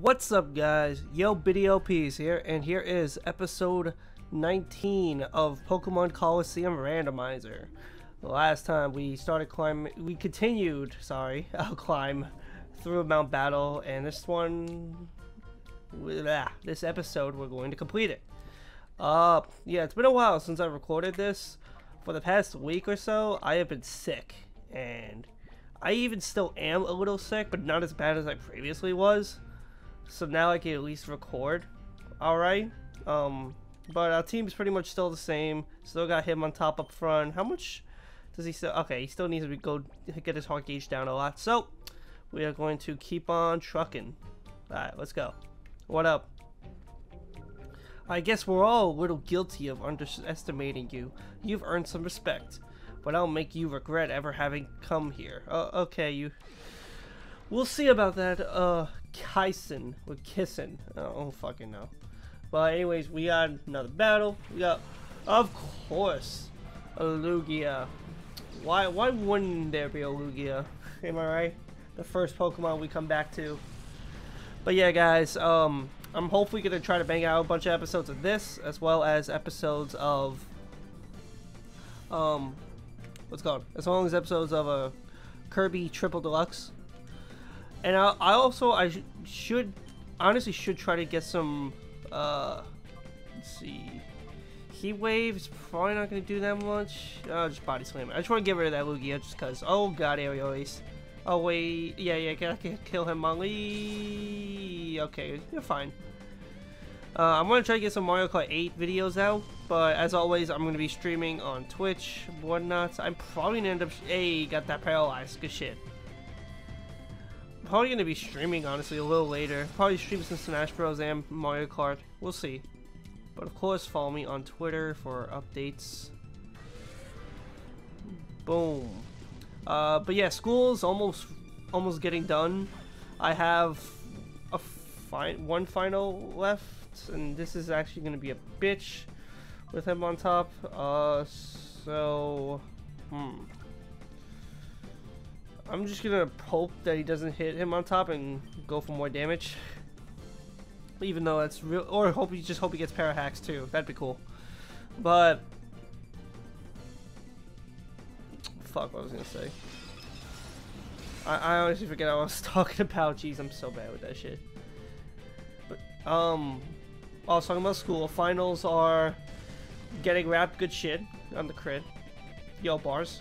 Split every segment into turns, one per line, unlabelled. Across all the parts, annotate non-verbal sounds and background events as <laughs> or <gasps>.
What's up guys? Yo BiddyLPs here and here is episode 19 of Pokemon Colosseum Randomizer. The last time we started climbing, we continued, sorry, <laughs> I'll climb through Mount Battle and this one, blah, this episode we're going to complete it. Uh, yeah, it's been a while since I recorded this. For the past week or so, I have been sick and I even still am a little sick, but not as bad as I previously was. So now I can at least record. Alright. Um, but our team's pretty much still the same. Still got Hitmontop up front. How much does he still... Okay, he still needs to go get his heart gauge down a lot. So, we are going to keep on trucking. Alright, let's go. What up? I guess we're all a little guilty of underestimating you. You've earned some respect. But I'll make you regret ever having come here. Uh, okay, you... We'll see about that. Uh, Kyson with Kissin. I don't fucking know. But anyways, we got another battle. We got, of course, a Lugia. Why why wouldn't there be a Lugia? <laughs> Am I right? The first Pokemon we come back to. But yeah, guys, um, I'm hopefully gonna try to bang out a bunch of episodes of this, as well as episodes of, um, what's called, as long as episodes of a uh, Kirby Triple Deluxe. And I, I also I sh should honestly should try to get some. Uh, let's see. Heat wave is probably not going to do that much. Oh, just body slam. I just want to get rid of that Lugia just because. Oh god, aerial ace. Oh wait, yeah, yeah, can I can kill him, Molly? Okay, you're fine. Uh, I'm gonna try to get some Mario Kart 8 videos out, but as always, I'm gonna be streaming on Twitch, whatnot. I'm probably gonna end up. Hey, got that paralyzed. Good shit probably going to be streaming, honestly, a little later. Probably stream some Smash Bros. and Mario Kart. We'll see. But of course, follow me on Twitter for updates. Boom. Uh, but yeah, school's almost almost getting done. I have a fi one final left, and this is actually going to be a bitch with Hitmontop. Uh, so, hmm. I'm just gonna hope that he doesn't hit Hitmontop and go for more damage. Even though that's real, or hope he just hope he gets hacks too. That'd be cool. But fuck, what I was gonna say. I, I honestly forget what I was <laughs> talking about. Jeez, I'm so bad with that shit. But um, I was talking about school. Finals are getting wrapped. Good shit on the crit. Yo bars.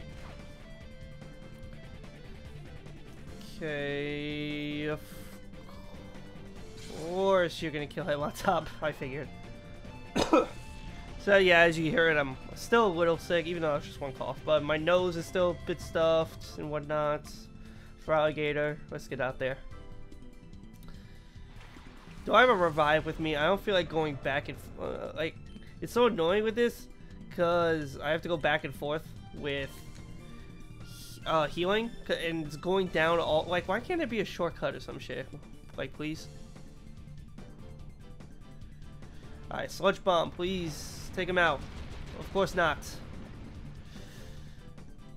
Okay, of course you're gonna kill Hitmontop, <laughs> I figured. <coughs> so yeah, as you hear it, I'm still a little sick, even though it's just one cough, but my nose is still a bit stuffed and whatnot. Feraligatr, let's get out there. Do I have a revive with me? I don't feel like going back and uh, like it's so annoying with this because I have to go back and forth with uh, healing and it's going down all like why can't there be a shortcut or some shit? Like please? All right sludge bomb please take him out. Of course not.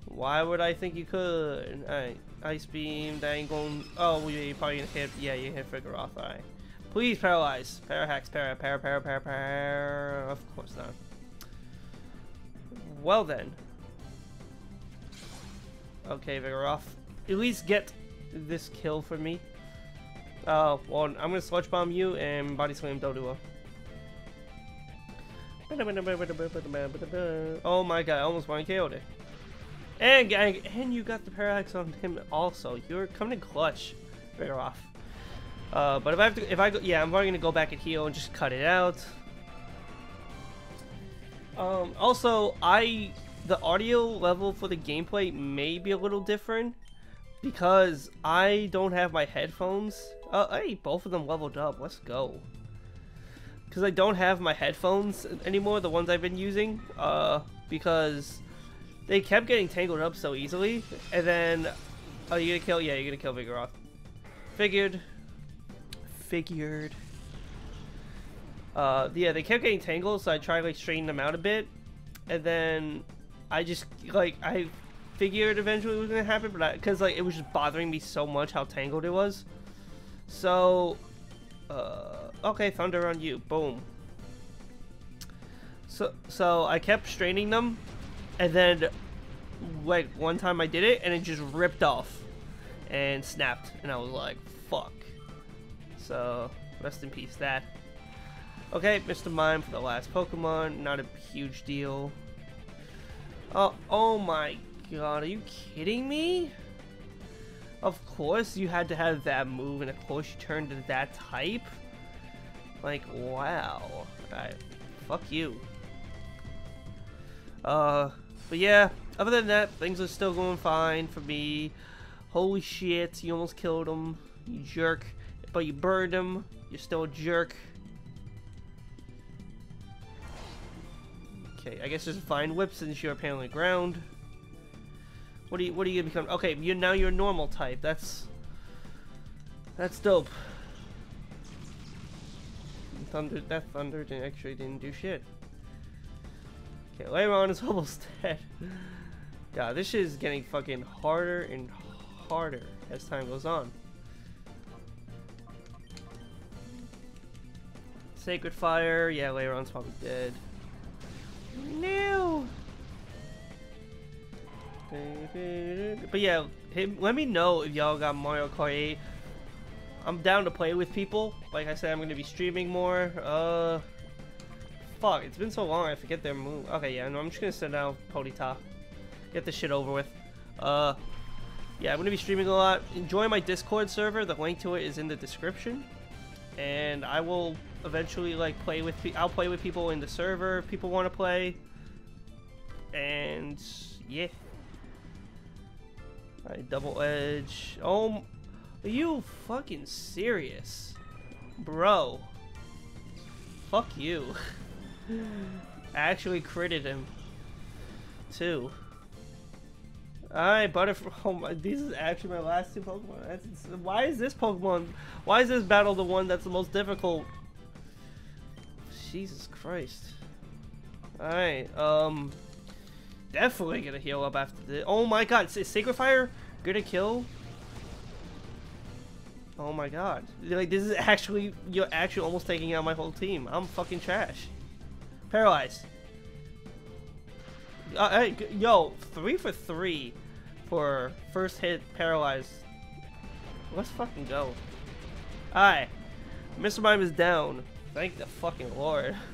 Why would I think you could? All right ice beam that ain't going oh yeah you probably gonna hit yeah you hit Vigoroth all right please paralyze. Parahax para para para para para of course not. Well then Okay, Vigoroth. At least get this kill for me. Uh, well, I'm gonna Sludge Bomb you and Body Slam Doduo. Oh my god, I almost one KO'd it. And, and you got the Parahax on him also. You're coming in clutch, Vigoroth. Uh, but if I have to, if I go, yeah, I'm probably gonna go back and heal and just cut it out. Um, also, I the audio level for the gameplay may be a little different because I don't have my headphones. Uh, hey, both of them leveled up. Let's go. Because I don't have my headphones anymore, the ones I've been using, uh, because they kept getting tangled up so easily. And then, oh, you gonna kill? Yeah, you're gonna kill Vigoroth. Figured. Figured. Uh, yeah, they kept getting tangled, so I tried like straighten them out a bit, and then I just like I figured eventually it was gonna happen, but I because like it was just bothering me so much how tangled it was. So Uh, okay, thunder on you. Boom. So, so I kept straining them, and then, like, one time I did it, and it just ripped off and snapped, and I was like, fuck. So, rest in peace, that. Okay, Mr. Mime for the last Pokemon. Not a huge deal. Oh, oh my god, are you kidding me? Of course you had to have that move, and of course you turned to that type? Like, wow. Alright, fuck you. Uh, but yeah, other than that, things are still going fine for me. Holy shit, you almost killed him, you jerk. But you burned him, you're still a jerk. Okay, I guess just find whip since you're apparently ground. What are you? What are you gonna become? Okay, you now you're a normal type. That's that's dope. Thunder. That thunder didn't actually didn't do shit. Okay, Lairon is <laughs> almost dead. God, this shit is getting fucking harder and harder as time goes on. Sacred Fire. Yeah, Lairon's probably dead. No. But yeah, hey, let me know if y'all got Mario Kart 8. I'm down to play with people. Like I said, I'm gonna be streaming more. Uh, fuck, it's been so long. I forget their move. Okay, yeah, no, I'm just gonna sit down, Ponyta, get this shit over with. Uh, yeah, I'm gonna be streaming a lot. Enjoy my Discord server. The link to it is in the description, and I will eventually like play with. I'll play with people in the server if people want to play, and yeah. Alright, double edge. Oh, are you fucking serious? Bro. Fuck you. <laughs> I actually critted him. Too. Alright, Butterfree. <laughs> Oh my, these is actually my last two Pokemon. That's, why is this Pokemon? Why is this battle the one that's the most difficult? Jesus Christ. Alright, um definitely gonna heal up after this. Oh my god, is Sacred Fire gonna kill? Oh my god. Like, this is actually, you're actually almost taking out my whole team. I'm fucking trash. Paralyzed. Uh, hey, yo, three for three for first hit paralyzed. Let's fucking go. Alright. Mr. Mime is down. Thank the fucking lord. <laughs>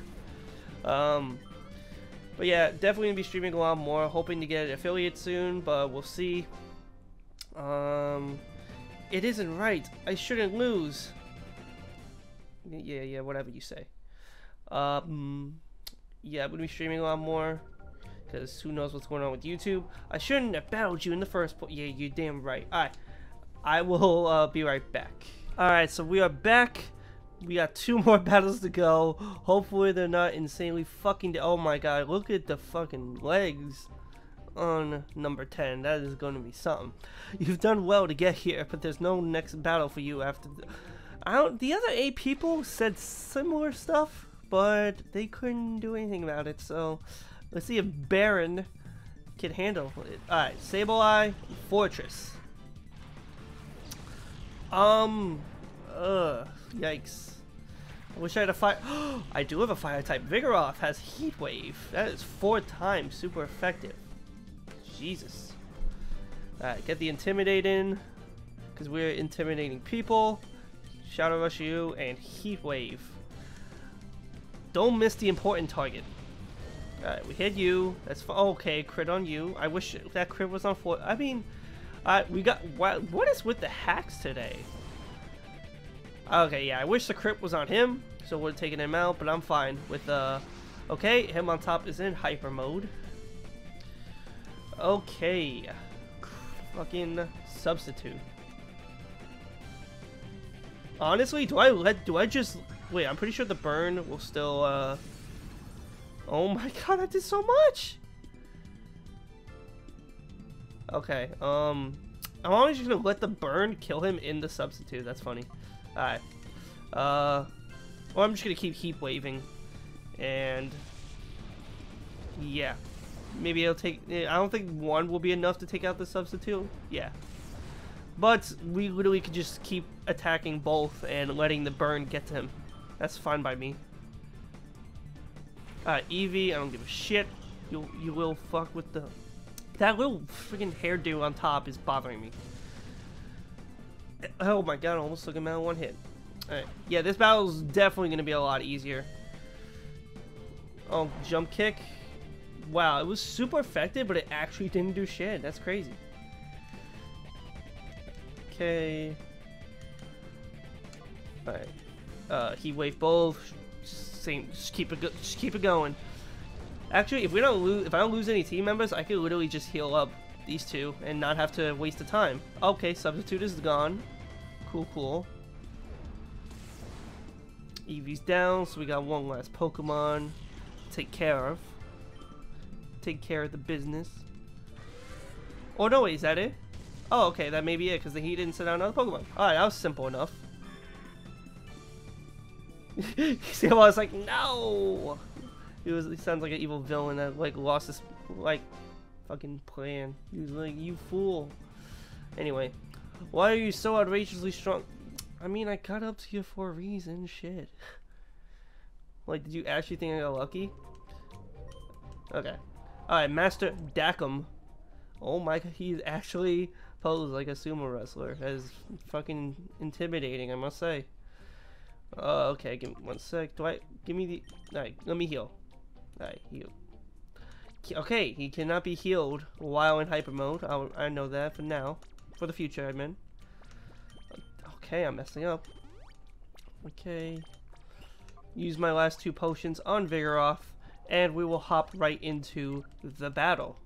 Um, but yeah, definitely gonna be streaming a lot more. Hoping to get an affiliate soon, but we'll see. Um, it isn't right. I shouldn't lose. Yeah, yeah, whatever you say. Um, yeah, I'm gonna be streaming a lot more. Because who knows what's going on with YouTube. I shouldn't have battled you in the first place. Yeah, you're damn right. Alright, I will uh, be right back. Alright, so we are back. We got two <laughs> more battles to go. Hopefully they're not insanely fucking... Oh my god, look at the fucking legs on number 10. That is going to be something. You've done well to get here, but there's no next battle for you after... The, I don't... The other eight people said similar stuff, but they couldn't do anything about it, so... Let's see if Baron can handle it. Alright, Sableye, Forretress. Um... Ugh. Yikes. I wish I had a fire. <gasps> I do have a fire type. Vigoroth has Heat Wave. That is four times super effective. Jesus. Alright, get the Intimidate in. Because we're intimidating people. Shadow Rush you and Heat Wave. Don't miss the important target. Alright, we hit you. That's okay. Crit on you. I wish that crit was on four. I mean, uh, we got. What, what is with the hacks today? Okay, yeah, I wish the crit was on him, so have taken him out, but I'm fine with, uh, okay, Hitmontop is in hyper mode. Okay, fucking substitute. Honestly, do I let, do I just, wait, I'm pretty sure the burn will still, uh, oh my <laughs> god, I did so much! Okay, um, I'm always just gonna let the burn kill him in the substitute, that's funny. Alright. Uh, well, I'm just gonna keep heat waving. And, yeah. Maybe it'll take, I don't think one will be enough to take out the substitute. Yeah. But we literally could just keep attacking both and letting the burn get to him. That's fine by me. Uh, Eevee, I don't give a shit. You you will fuck with the... That little freaking hairdo on top is bothering me. Oh my god, I almost took him out in one hit. Alright, yeah, this battle's definitely going to be a lot easier. Oh, jump kick. Wow, it was super effective, but it actually didn't do shit. That's crazy. Okay. Alright. Uh, heat wave both. Same. Just keep it. just keep it going. Actually, if we don't lose, if I don't lose any team members, I could literally just heal up these two and not have to waste the time. Okay, substitute is gone. Cool, cool. Eevee's down, so we got one last Pokemon to take care of. Take care of the business. Oh no, wait, is that it? Oh, okay, that may be it, because he didn't send out another Pokemon. Alright, that was simple enough. <laughs> See how I was like, no! He was he sounds like an evil villain that like lost his like fucking plan. He was like, you fool. Anyway, why are you so outrageously strong? I mean, I got up to you for a reason. Shit. <laughs> Like, did you actually think I got lucky? Okay. Alright, Master Dakim. Oh my god, he's actually posed like a sumo wrestler. That is fucking intimidating, I must say. Uh, okay, give me one sec. Do I... Give me the... Alright, let me heal. Alright, heal. Okay, he cannot be healed while in hyper mode. I, I know that for now. For the future, I mean. Okay, I'm messing up. Okay. Use my last two potions on Vigoroth, and we will hop right into the battle.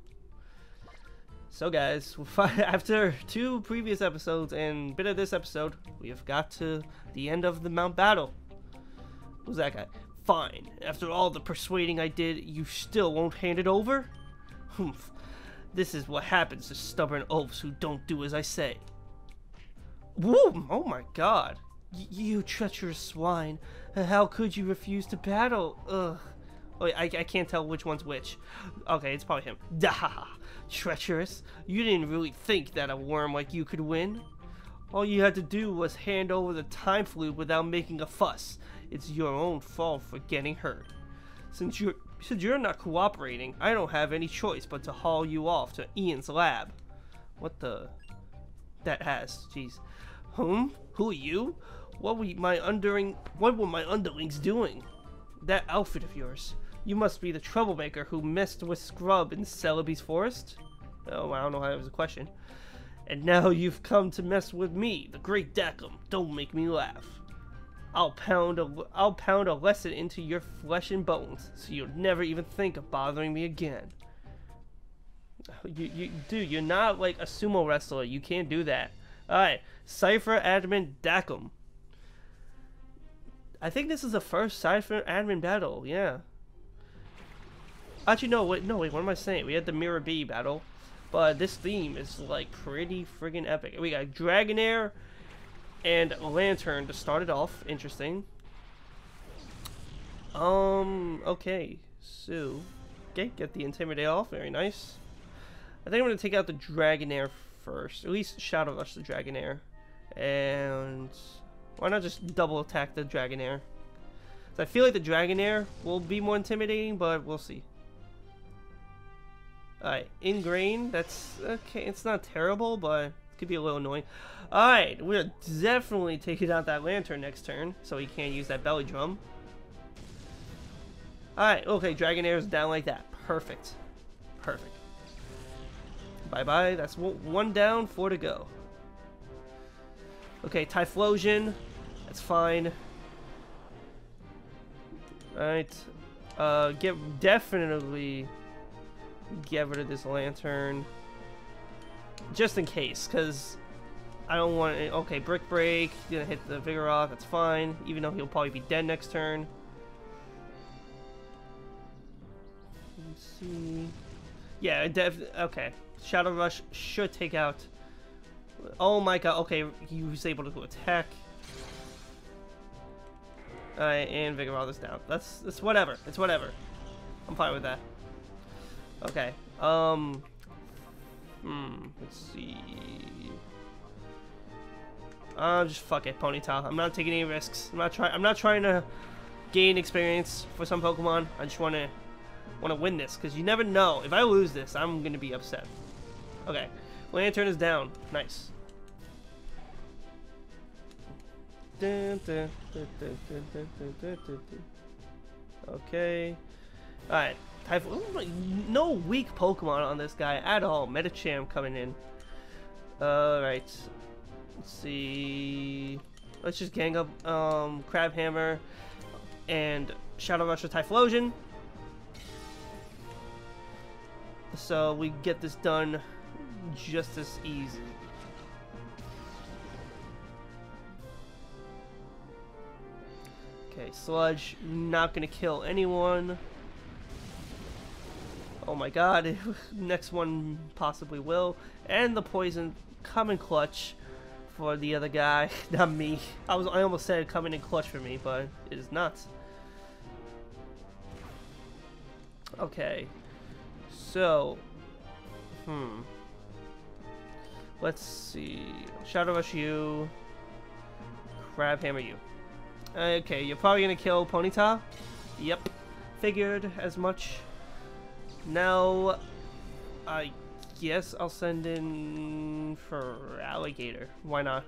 So guys, <laughs> after two previous episodes and a bit of this episode, we have got to the end of the Mount Battle. Who's that guy? Fine. After all the persuading I did, you still won't hand it over? Humph. This is what happens to stubborn oafs who don't do as I say. Whoa! Oh my god. Y you treacherous swine. How could you refuse to battle? Ugh. Wait, I, I can't tell which one's which. Okay, it's probably him. <laughs> Dah! Treacherous. You didn't really think that a worm like you could win? All you had to do was hand over the time flute without making a fuss. It's your own fault for getting hurt. Since you're, since you're not cooperating, I don't have any choice but to haul you off to Ian's lab. What the... That has, jeez. Whom? Who are you? What were my underling... What were my underlings doing? That outfit of yours. You must be the troublemaker who messed with Scrub in Celebi's forest? Oh, I don't know how that was a question. And now you've come to mess with me, the great Dakim. Don't make me laugh. I'll pound a, I'll pound a lesson into your flesh and bones, so you'll never even think of bothering me again. You, you, dude, you're not like a sumo wrestler. You can't do that. Alright, Cipher Admin Dakim. I think this is the first Cipher Admin battle, yeah. Actually, no, wait, no, wait, what am I saying? We had the Miror B battle, but this theme is, like, pretty friggin' epic. We got Dragonair and Lanturn to start it off. Interesting. Um, okay, so, okay, get the Intimidate off, very nice. I think I'm going to take out the Dragonair first, at least Shadow Rush the Dragonair. And why not just double attack the Dragonair? I feel like the Dragonair will be more intimidating, but we'll see. Alright, Ingrain, that's okay, it's not terrible, but it could be a little annoying. Alright, we're definitely taking out that Lanturn next turn, so he can't use that belly drum. Alright, okay, Dragonair is down like that. Perfect. Perfect. Bye-bye, that's one down, four to go. Okay, Typhlosion, that's fine. Alright, uh, get definitely get rid of this Lanturn. Just in case, because I don't want it. Okay, Brick Break, gonna hit the Vigoroth, that's fine, even though he'll probably be dead next turn. Let's see. Yeah, def okay. Shadow Rush should take out... Oh my god, okay, he was able to attack. Alright, and Vigoroth is down. That's, that's whatever. It's whatever. I'm fine with that. Okay. Um. Hmm. Let's see. Uh, just fuck it, Ponyta. I'm not taking any risks. I'm not trying. I'm not trying to gain experience for some Pokemon. I just want to want to win this because you never know. If I lose this, I'm gonna be upset. Okay, Lanturn is down. Nice. Okay. Alright. No weak Pokemon on this guy at all. Medicham coming in. Alright. Let's see. Let's just gang up um, Crabhammer and Shadow Rush with Typhlosion. So we get this done just as easy. Okay, Sludge, not gonna kill anyone. Oh my god, <laughs> next one possibly will. And the poison coming clutch for the other guy, <laughs> not me. I was I almost said coming in clutch for me, but it is not. Okay. So, hmm. Let's see. Shadow Rush you. Crab Hammer you. Okay, you're probably gonna kill Ponyta. Yep. Figured as much. Now, I guess I'll send in Feraligatr. Why not?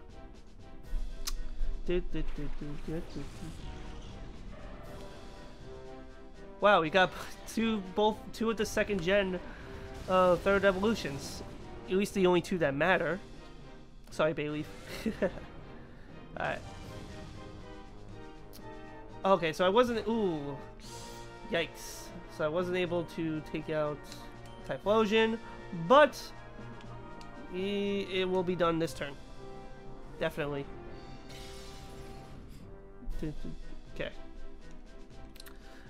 Wow, we got two, both two of the second gen uh, third evolutions. At least the only two that matter. Sorry, Bayleef. <laughs> Alright. Okay, so I wasn't... Ooh. Yikes. So I wasn't able to take out Typhlosion, but it will be done this turn. Definitely. Okay.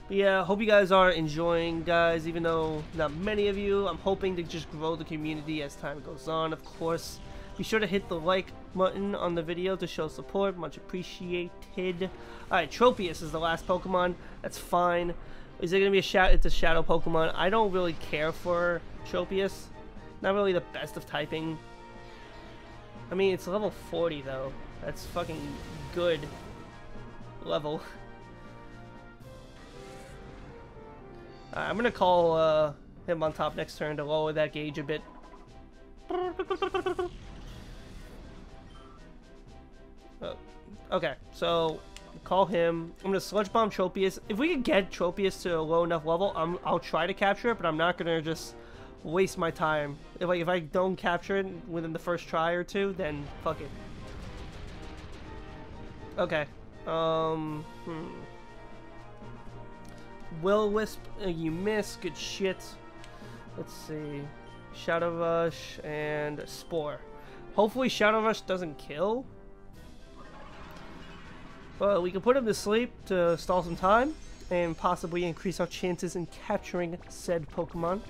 But yeah, hope you guys are enjoying, guys, even though not many of you. I'm hoping to just grow the community as time goes on, of course. Be sure to hit the like button on the video to show support. Much appreciated. Alright, Tropius is the last Pokemon. That's fine. Is it going to be a shadow? It's a shadow Pokemon. I don't really care for Tropius. Not really the best of typing. I mean, it's level 40 though. That's fucking good level. <laughs> I'm gonna call uh, Hitmontop next turn to lower that gauge a bit. <laughs> Oh, okay, so call him. I'm gonna sludge bomb Tropius. If we can get Tropius to a low enough level, I'm, I'll try to capture it, but I'm not gonna just waste my time. If like if I don't capture it within the first try or two, then fuck it. Okay. Um. Hmm. Will Wisp, uh, you miss. Good shit. Let's see. Shadow Rush and Spore. Hopefully Shadow Rush doesn't kill. But we can put him to sleep to stall some time and possibly increase our chances in capturing said Pokemon.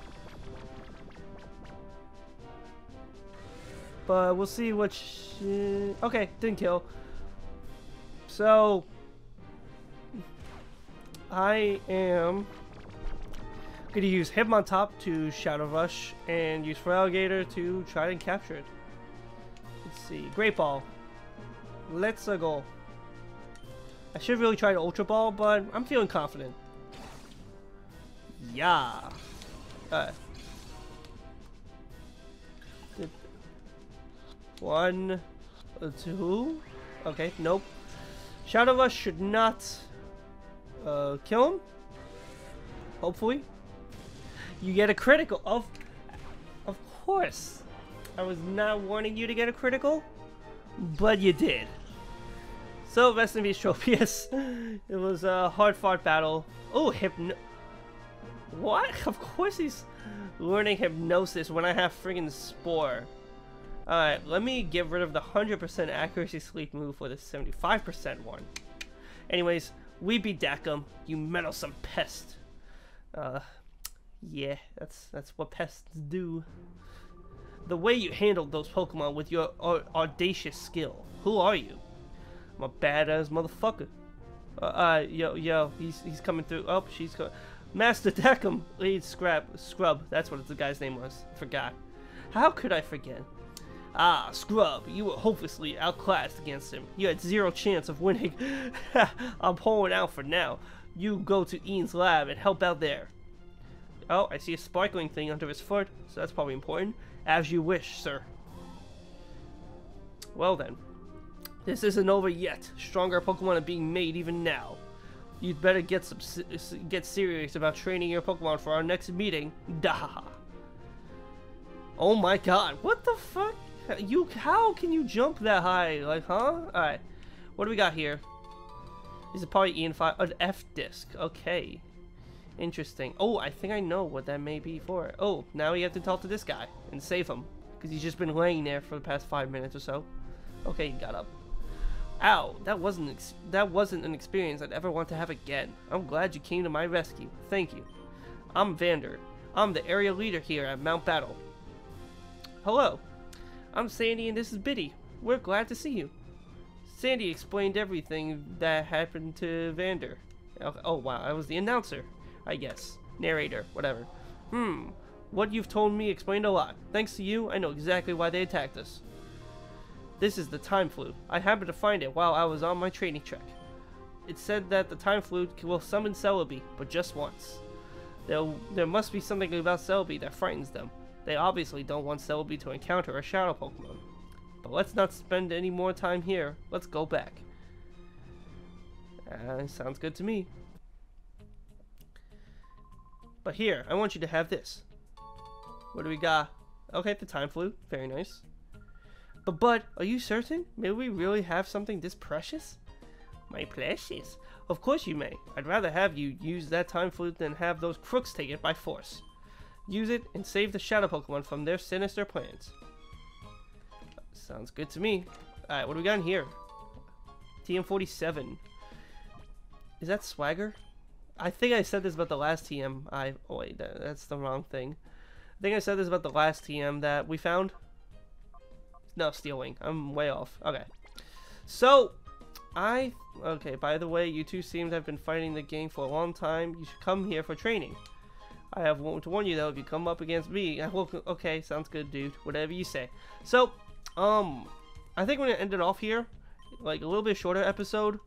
But we'll see what... okay, didn't kill. So... I am to use Hitmontop to Shadow Rush and use Feraligatr to try and capture it. Let's see. Great Ball. Let's uh, go. I should really try the Ultra Ball, but I'm feeling confident. Yeah. Alright. One, two. Okay, nope. Shadow Rush should not uh, kill him. Hopefully. You get a critical. Of, of course. I was not warning you to get a critical, but you did. So, rest in peace, Tropius. <laughs> it was a hard-fought battle. Oh, hypno... What? <laughs> Of course he's learning hypnosis when I have friggin' Spore. Alright, let me get rid of the 100% accuracy sleep move for the 75% one. Anyways, we beat Dakim, you meddlesome pest. Uh, yeah, that's that's what pests do. The way you handled those Pokemon with your audacious skill. Who are you? I'm a badass motherfucker. Uh, uh, yo, yo, he's he's coming through. Oh, she's coming. Master Dakim, lead scrap scrub. That's what the guy's name was. Forgot. How could I forget? Ah, scrub, you were hopelessly outclassed against him. You had zero chance of winning. <laughs> I'm pulling out for now. You go to Ian's lab and help out there. Oh, I see a sparkling thing under his foot, so that's probably important. As you wish, sir. Well then. This isn't over yet. Stronger Pokemon are being made even now. You'd better get some get serious about training your Pokemon for our next meeting. <laughs> Dah. Oh my god, what the fuck? You, how can you jump that high? Like, huh? Alright, what do we got here? This is probably Ian 5, an F disc. Okay. Interesting. Oh, I think I know what that may be for. Oh, now we have to talk to this guy and save him. Because he's just been laying there for the past five minutes or so. Okay, he got up. Ow, that wasn't that wasn't an experience I'd ever want to have again. I'm glad you came to my rescue. Thank you. I'm Vander. I'm the area leader here at Mount Battle. Hello. I'm Sandy and this is Biddy. We're glad to see you. Sandy explained everything that happened to Vander. Oh wow, I was the announcer, I guess. Narrator, whatever. Hmm, what you've told me explained a lot. Thanks to you, I know exactly why they attacked us. This is the Time Flute. I happened to find it while I was on my training trek. It said that the Time Flute will summon Celebi, but just once. There, there must be something about Celebi that frightens them. They obviously don't want Celebi to encounter a Shadow Pokemon. But let's not spend any more time here. Let's go back. Uh, sounds good to me. But here, I want you to have this. What do we got? Okay, the Time Flute. Very nice. But Bud, are you certain? May we really have something this precious? My precious? Of course you may. I'd rather have you use that time flute than have those crooks take it by force. Use it and save the Shadow Pokemon from their sinister plans. Sounds good to me. Alright, what do we got in here? TM47. Is that Swagger? I think I said this about the last TM. I oh wait, that, that's the wrong thing. I think I said this about the last TM that we found. No, Steel Wing. I'm way off. Okay. So, I... Okay, by the way, you two seem to have been fighting the game for a long time. You should come here for training. I have to warn you, though, if you come up against me, I will... Okay, sounds good, dude. Whatever you say. So, um... I think we're to end it off here. Like, a little bit shorter episode.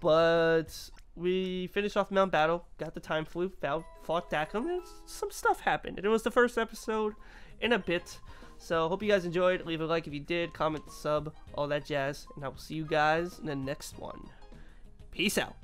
But... We finished off Mount Battle, got the time flute, fought Dakim, and some stuff happened. And it was the first episode in a bit. So, hope you guys enjoyed. Leave a like if you did, comment, sub, all that jazz. And I will see you guys in the next one. Peace out.